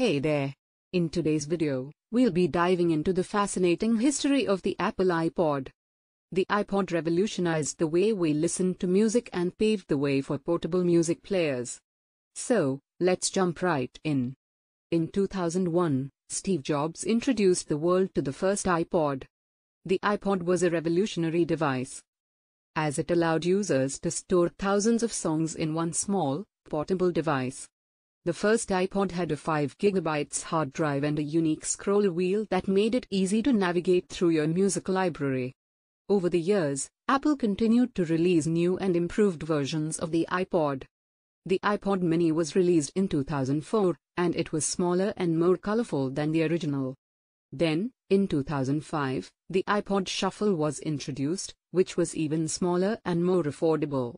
Hey there! In today's video, we'll be diving into the fascinating history of the Apple iPod. The iPod revolutionized the way we listen to music and paved the way for portable music players. So, let's jump right in. In 2001, Steve Jobs introduced the world to the first iPod. The iPod was a revolutionary device, as it allowed users to store thousands of songs in one small, portable device. The first iPod had a 5 GB hard drive and a unique scroll wheel that made it easy to navigate through your music library. Over the years, Apple continued to release new and improved versions of the iPod. The iPod mini was released in 2004, and it was smaller and more colorful than the original. Then, in 2005, the iPod Shuffle was introduced, which was even smaller and more affordable.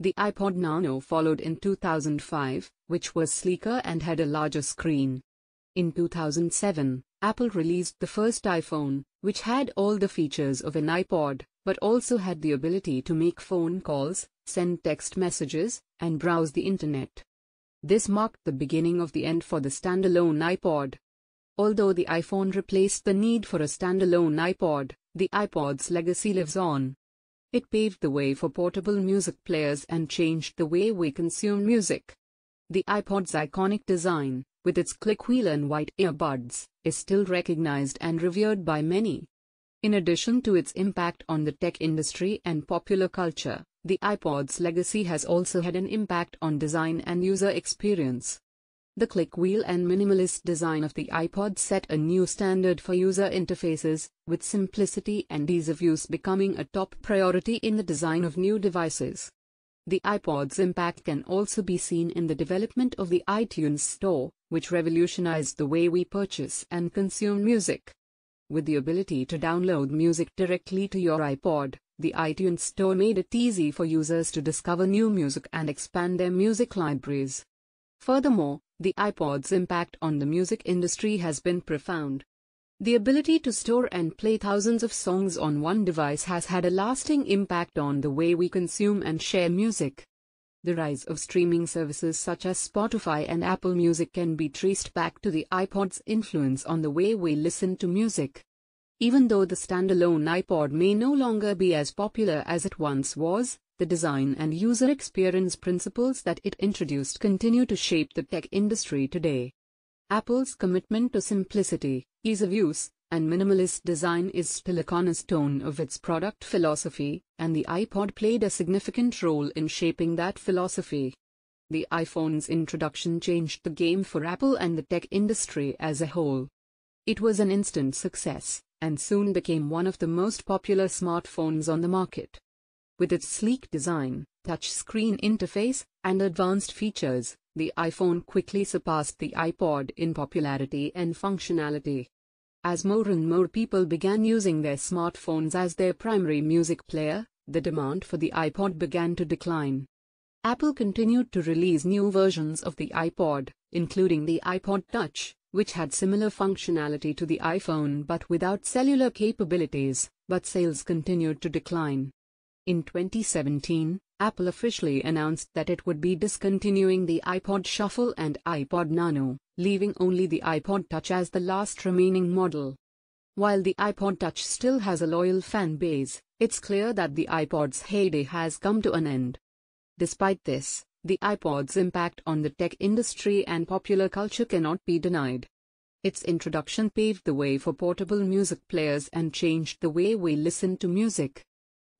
The iPod Nano followed in 2005, which was sleeker and had a larger screen. In 2007, Apple released the first iPhone, which had all the features of an iPod, but also had the ability to make phone calls, send text messages, and browse the internet. This marked the beginning of the end for the standalone iPod. Although the iPhone replaced the need for a standalone iPod, the iPod's legacy lives on. It paved the way for portable music players and changed the way we consume music. The iPod's iconic design, with its click wheel and white earbuds, is still recognized and revered by many. In addition to its impact on the tech industry and popular culture, the iPod's legacy has also had an impact on design and user experience. The click wheel and minimalist design of the iPod set a new standard for user interfaces, with simplicity and ease of use becoming a top priority in the design of new devices. The iPod's impact can also be seen in the development of the iTunes Store, which revolutionized the way we purchase and consume music. With the ability to download music directly to your iPod, the iTunes Store made it easy for users to discover new music and expand their music libraries. Furthermore, the iPod's impact on the music industry has been profound. The ability to store and play thousands of songs on one device has had a lasting impact on the way we consume and share music. The rise of streaming services such as Spotify and Apple Music can be traced back to the iPod's influence on the way we listen to music. Even though the standalone iPod may no longer be as popular as it once was, the design and user experience principles that it introduced continue to shape the tech industry today. Apple's commitment to simplicity, ease of use, and minimalist design is still a cornerstone of its product philosophy, and the iPod played a significant role in shaping that philosophy. The iPhone's introduction changed the game for Apple and the tech industry as a whole. It was an instant success, and soon became one of the most popular smartphones on the market. With its sleek design, touchscreen interface, and advanced features, the iPhone quickly surpassed the iPod in popularity and functionality. As more and more people began using their smartphones as their primary music player, the demand for the iPod began to decline. Apple continued to release new versions of the iPod, including the iPod Touch, which had similar functionality to the iPhone but without cellular capabilities, but sales continued to decline. In 2017, Apple officially announced that it would be discontinuing the iPod Shuffle and iPod Nano, leaving only the iPod Touch as the last remaining model. While the iPod Touch still has a loyal fan base, it's clear that the iPod's heyday has come to an end. Despite this, the iPod's impact on the tech industry and popular culture cannot be denied. Its introduction paved the way for portable music players and changed the way we listen to music.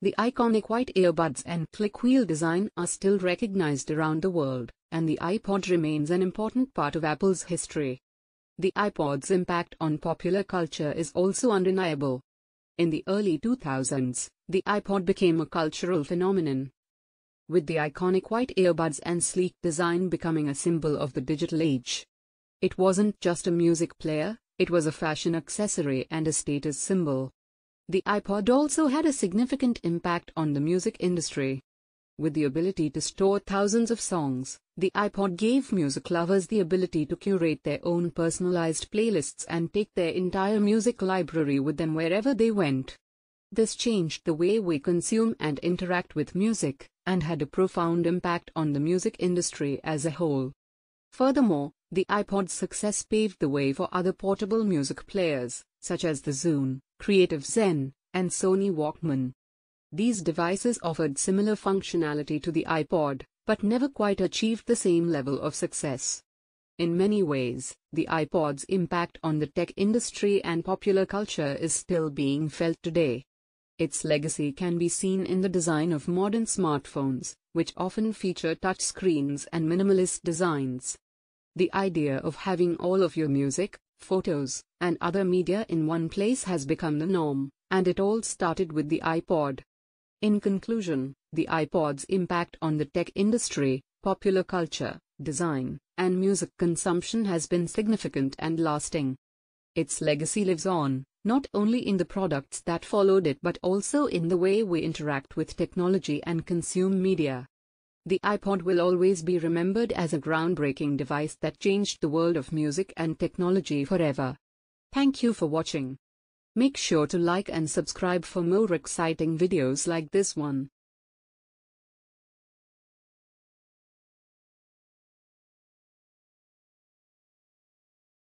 The iconic white earbuds and click wheel design are still recognized around the world, and the iPod remains an important part of Apple's history. The iPod's impact on popular culture is also undeniable. In the early 2000s, the iPod became a cultural phenomenon. With the iconic white earbuds and sleek design becoming a symbol of the digital age. It wasn't just a music player, it was a fashion accessory and a status symbol. The iPod also had a significant impact on the music industry. With the ability to store thousands of songs, the iPod gave music lovers the ability to curate their own personalized playlists and take their entire music library with them wherever they went. This changed the way we consume and interact with music, and had a profound impact on the music industry as a whole. Furthermore, The iPod's success paved the way for other portable music players, such as the Zune, Creative Zen, and Sony Walkman. These devices offered similar functionality to the iPod, but never quite achieved the same level of success. In many ways, the iPod's impact on the tech industry and popular culture is still being felt today. Its legacy can be seen in the design of modern smartphones, which often feature touchscreens and minimalist designs. The idea of having all of your music, photos, and other media in one place has become the norm, and it all started with the iPod. In conclusion, the iPod's impact on the tech industry, popular culture, design, and music consumption has been significant and lasting. Its legacy lives on, not only in the products that followed it but also in the way we interact with technology and consume media. The iPod will always be remembered as a groundbreaking device that changed the world of music and technology forever. Thank you for watching. Make sure to like and subscribe for more exciting videos like this one.